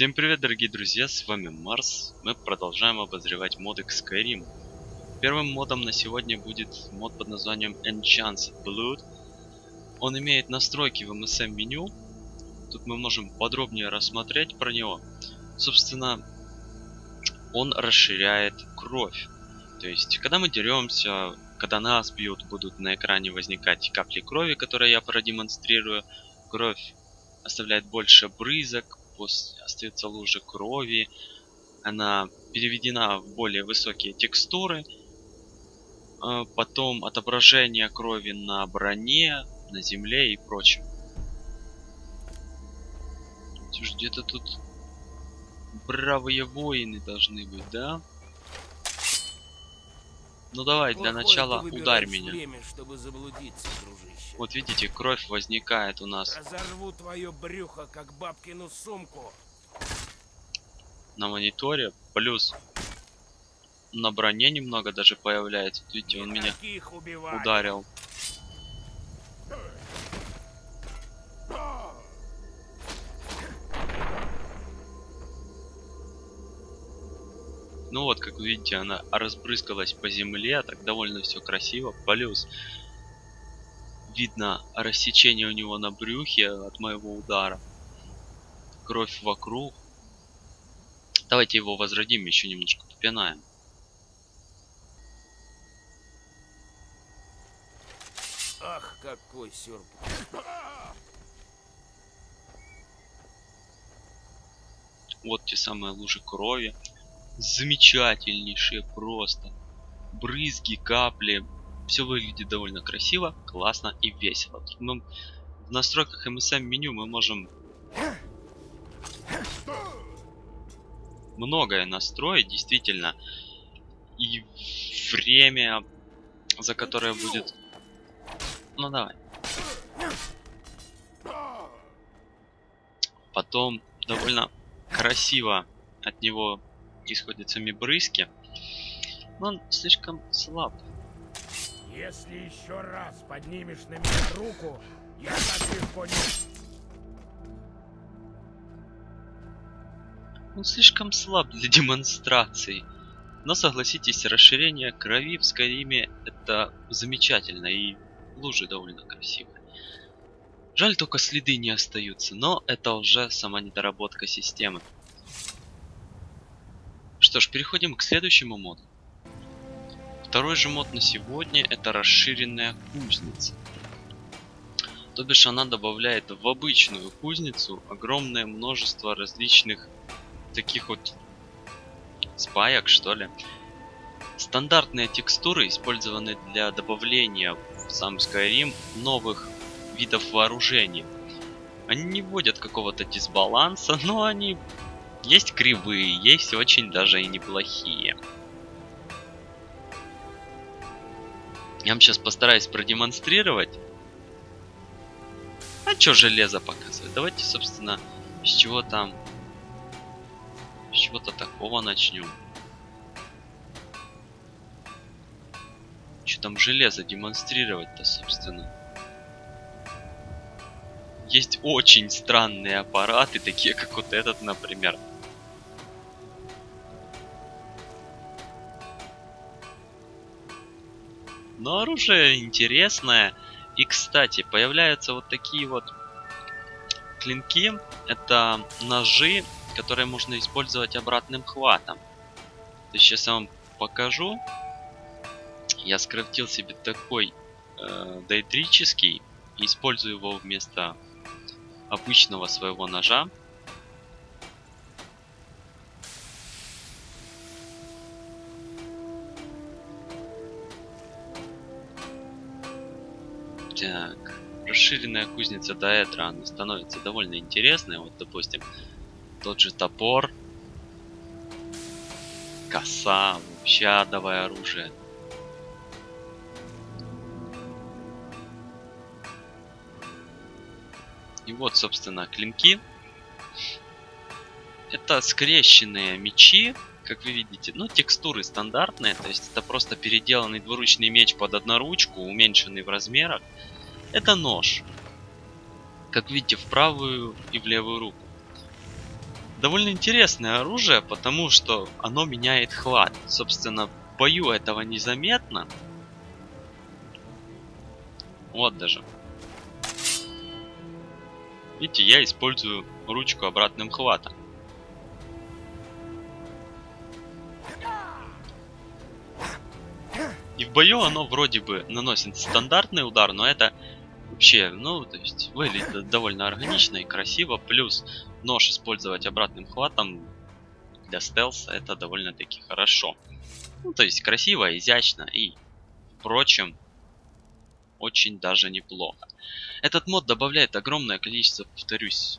Всем привет, дорогие друзья, с вами Марс. Мы продолжаем обозревать моды к Skyrim. Первым модом на сегодня будет мод под названием Enchanted Blood. Он имеет настройки в MSM меню. Тут мы можем подробнее рассмотреть про него. Собственно, он расширяет кровь. То есть, когда мы деремся, когда нас бьют, будут на экране возникать капли крови, которые я продемонстрирую. Кровь оставляет больше брызок, после остается лужа крови. Она переведена в более высокие текстуры. А потом отображение крови на броне, на земле и прочем. Где-то тут бравые воины должны быть, да? Ну давай, для начала ударь меня. Время, чтобы заблудиться, дружище. Вот видите, кровь возникает у нас Разорву твое брюхо, как бабкину сумку. на мониторе. Плюс на броне немного даже появляется. Видите, он меня убивают. ударил. Ну вот, как вы видите, она разбрызгалась по земле, так довольно все красиво. Плюс видно рассечение у него на брюхе от моего удара. Кровь вокруг. Давайте его возродим, еще немножко попинаем. Ах, какой сюрприз. Вот те самые лужи крови. Замечательнейшие просто. Брызги, капли. Все выглядит довольно красиво, классно и весело. Тут мы в настройках MSM меню мы можем многое настроить, действительно. И время, за которое будет... Ну давай. Потом довольно красиво от него исходят сами брызги. Но он слишком слаб. Если еще раз поднимешь на меня руку, я так легко не... Он слишком слаб для демонстрации. Но согласитесь, расширение крови в Скайриме это замечательно и лужи довольно красивые. Жаль только следы не остаются, но это уже сама недоработка системы. Что ж, переходим к следующему моду. Второй же мод на сегодня это расширенная кузница. То бишь она добавляет в обычную кузницу огромное множество различных таких вот спаек, что ли. Стандартные текстуры использованы для добавления в сам Skyrim новых видов вооружения. Они не вводят какого-то дисбаланса, но они есть кривые, есть очень даже и неплохие. Я вам сейчас постараюсь продемонстрировать. А чё железо показывает? Давайте, собственно, с чего там... С чего-то такого начнем. Что там железо демонстрировать-то, собственно? Есть очень странные аппараты, такие как вот этот, например. Но оружие интересное. И, кстати, появляются вот такие вот клинки. Это ножи, которые можно использовать обратным хватом. Сейчас я вам покажу. Я скрафтил себе такой э, доэтрический. и Использую его вместо обычного своего ножа. Так, расширенная кузница Даэтра, она становится довольно интересной. Вот, допустим, тот же топор, коса, вообще адовое оружие. И вот, собственно, клинки. Это скрещенные мечи, как вы видите. Ну, текстуры стандартные, то есть это просто переделанный двуручный меч под одноручку, уменьшенный в размерах. Это нож. Как видите, в правую и в левую руку. довольно интересное оружие, потому что оно меняет хват. Собственно, в бою этого незаметно. Вот даже. Видите, я использую ручку обратным хватом. И в бою оно вроде бы наносит стандартный удар, но это вообще, ну, то есть, выглядит довольно органично и красиво. Плюс нож использовать обратным хватом для стелса это довольно-таки хорошо. Ну, то есть, красиво, изящно и, впрочем, очень даже неплохо. Этот мод добавляет огромное количество, повторюсь,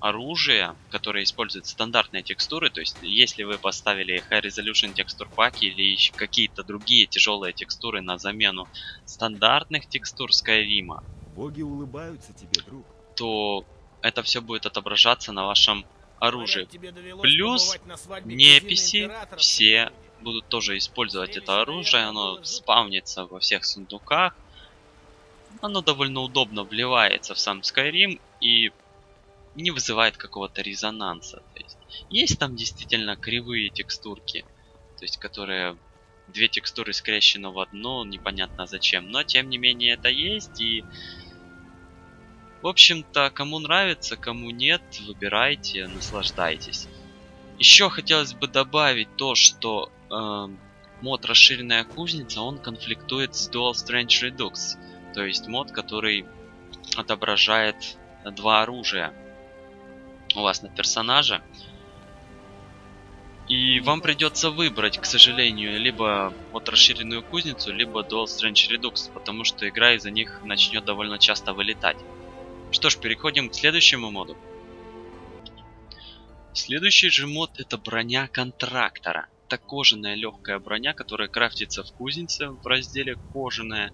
оружия, которое использует стандартные текстуры. То есть, если вы поставили High Resolution текстур паки или какие-то другие тяжелые текстуры на замену стандартных текстур Skyrim, Боги улыбаются тебе, друг. то это все будет отображаться на вашем оружии. Плюс Неписи все будут тоже использовать это оружие, оно спавнится во всех сундуках. Оно довольно удобно вливается в сам Skyrim и не вызывает какого-то резонанса. То есть, есть там действительно кривые текстурки, то есть которые две текстуры скрещены в одну, непонятно зачем, но тем не менее это есть и в общем-то, кому нравится, кому нет, выбирайте, наслаждайтесь. Еще хотелось бы добавить то, что э, мод расширенная кузница, он конфликтует с Dual Strange Redux. То есть мод, который отображает два оружия у вас на персонаже. И вам придется выбрать, к сожалению, либо вот расширенную кузницу, либо Dual Strange Redux, потому что игра из-за них начнет довольно часто вылетать. Что ж, переходим к следующему моду. Следующий же мод это броня контрактора. Это кожаная легкая броня, которая крафтится в кузнице в разделе кожаная.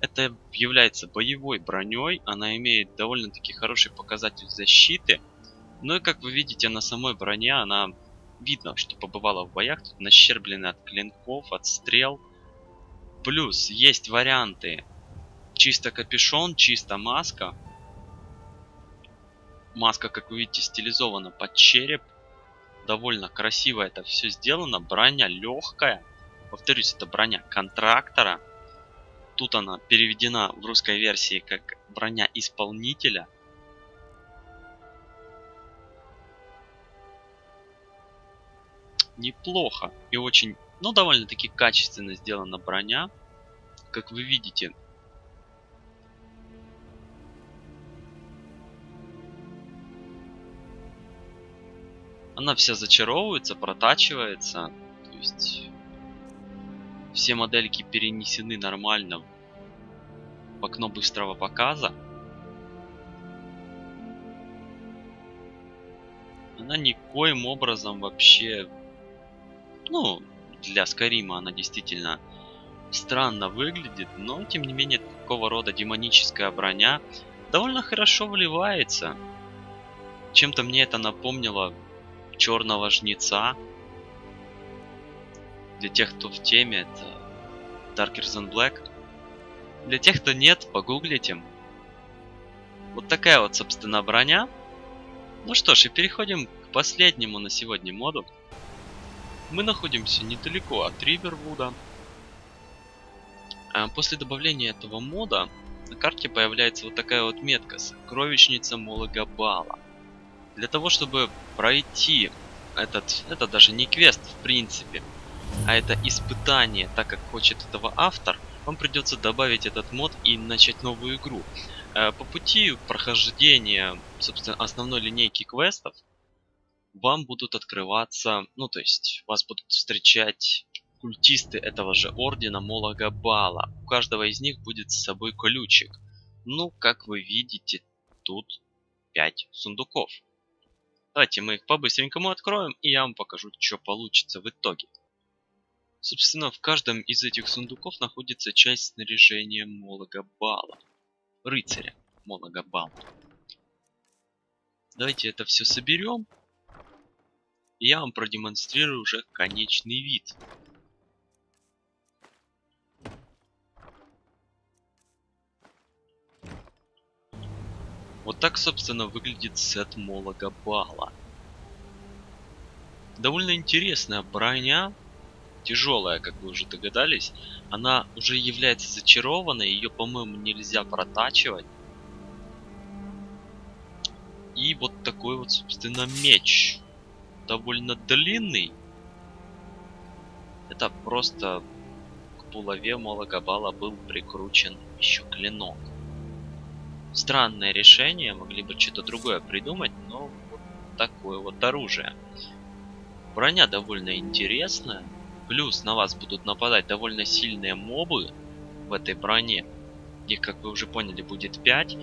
Это является боевой броней, она имеет довольно-таки хороший показатель защиты. Ну и как вы видите на самой броне, она видно, что побывала в боях, тут нащерблены от клинков, от стрел. Плюс есть варианты чисто капюшон, чисто маска. Маска, как вы видите, стилизована под череп. Довольно красиво это все сделано. Броня легкая. Повторюсь, это броня контрактора. Тут она переведена в русской версии как броня исполнителя. Неплохо и очень, ну, довольно-таки качественно сделана броня. Как вы видите, она вся зачаровывается, протачивается. То есть все модельки перенесены нормально в окно быстрого показа. Она никоим образом вообще, ну, для Скарима она действительно странно выглядит, но тем не менее такого рода демоническая броня довольно хорошо вливается. Чем-то мне это напомнило черного жнеца. Для тех, кто в теме, это Darker Than Black. Для тех, кто нет, погуглите. Вот такая вот, собственно, броня. Ну что ж, и переходим к последнему на сегодня моду. Мы находимся недалеко от Ривервуда. А После добавления этого мода на карте появляется вот такая вот метка «Сокровищница Мологабала». Для того, чтобы пройти этот, это даже не квест в принципе, а это испытание, так как хочет этого автор, вам придется добавить этот мод и начать новую игру. Э, По пути прохождения, собственно, основной линейки квестов, вам будут открываться, ну то есть вас будут встречать культисты этого же ордена Молога Бала. У каждого из них будет с собой ключик. Ну, как вы видите, тут 5 сундуков. Давайте мы их по-быстренькому откроем, и я вам покажу, что получится в итоге. Собственно, в каждом из этих сундуков находится часть снаряжения Молога Бала. Рыцаря Молога Бала. Давайте это все соберем. И я вам продемонстрирую уже конечный вид. Вот так, собственно, выглядит сет Молога Бала. довольно интересная броня, тяжелая, как вы уже догадались. Она уже является зачарованной, ее, по-моему, нельзя протачивать. И вот такой вот, собственно, меч. Довольно длинный. Это просто к булаве Молокобала был прикручен еще клинок. Странное решение, могли бы что-то другое придумать, но вот такое вот оружие. Броня довольно интересная. Плюс на вас будут нападать довольно сильные мобы в этой броне. Их, как вы уже поняли, будет 5.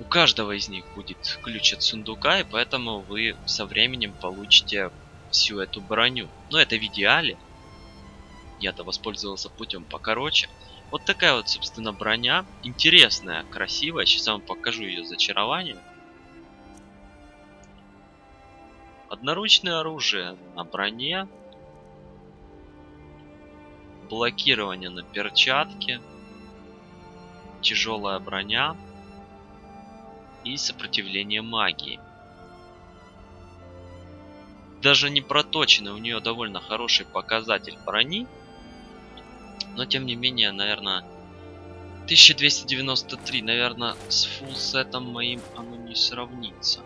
У каждого из них будет ключ от сундука, и поэтому вы со временем получите всю эту броню. Но это в идеале. Я-то воспользовался путем покороче. Вот такая вот, собственно, броня. Интересная, красивая. Сейчас я вам покажу ее зачарование. Одноручное оружие на броне. Блокирование на перчатке. Тяжелая броня. И сопротивление магии. Даже не проточенный, у нее довольно хороший показатель брони. Но тем не менее, наверное, 1293, наверное, с фулл сетом моим оно не сравнится.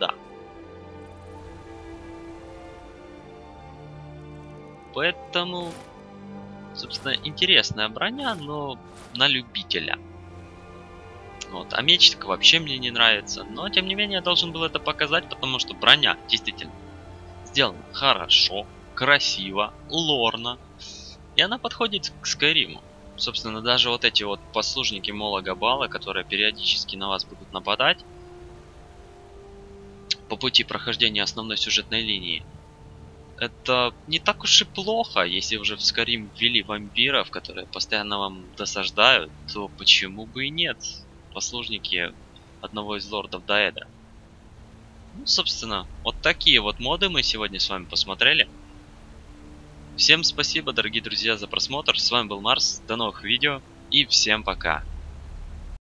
Да. Поэтому, собственно, интересная броня, но на любителя. Вот. А мечик вообще мне не нравится. Но, тем не менее, я должен был это показать, потому что броня действительно сделана хорошо, красиво, лорно. И она подходит к Скайриму. Собственно, даже вот эти вот послужники Мола Габала, которые периодически на вас будут нападать по пути прохождения основной сюжетной линии, это не так уж и плохо, если уже в Скарим ввели вампиров, которые постоянно вам досаждают, то почему бы и нет? Послужники одного из лордов Даэда. Ну, собственно, вот такие вот моды мы сегодня с вами посмотрели. Всем спасибо, дорогие друзья, за просмотр. С вами был Марс. До новых видео и всем пока.